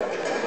Thank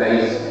base